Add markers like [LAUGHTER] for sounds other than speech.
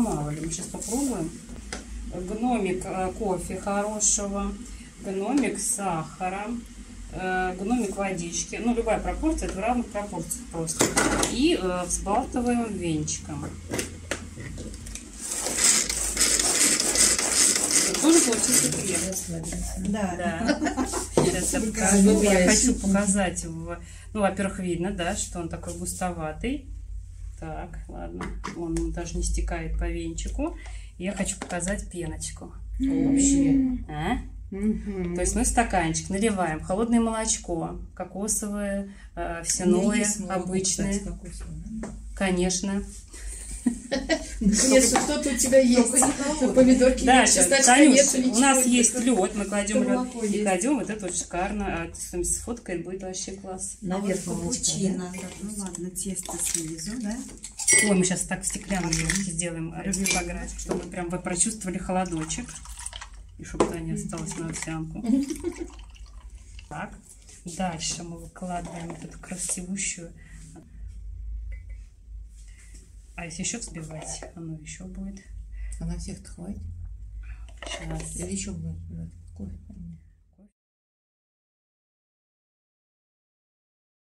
мало ли. Мы сейчас попробуем. Гномик э, кофе хорошего, гномик сахара, э, гномик водички. Ну, любая пропорция, это в равных пропорциях просто. И э, взбалтываем венчиком. Тоже получился крем. Да. Да. Сейчас я покажу. Я хочу показать. Ну, во-первых, видно, да, что он такой густоватый. Так, ладно. Он даже не стекает по венчику. Я хочу показать пеночку. Вообще. А? То есть мы в стаканчик наливаем холодное молочко, кокосовое, э, овсяное, обычное. Конечно. Наконец-то кто-то у тебя есть. Помидорки нет, Дальше, чесночка Танюш, нету, у нас нет. есть лед, мы кладем лед и кладем, вот это очень шикарно. А ты что-нибудь сфоткает, будет вообще класс. Наверх молочка, Капучино. Ну ладно, тесто снизу, да? Ой, мы сейчас так в стеклянном блюдечке сделаем рефлографию, чтобы прям вы прочувствовали холодочек. И чтобы это не осталось на овсянку. [LAUGHS] Так. Дальше мы выкладываем вот эту красивущую. А если еще взбивать, оно еще будет. А на всех-то хватит? Сейчас. Или еще будет?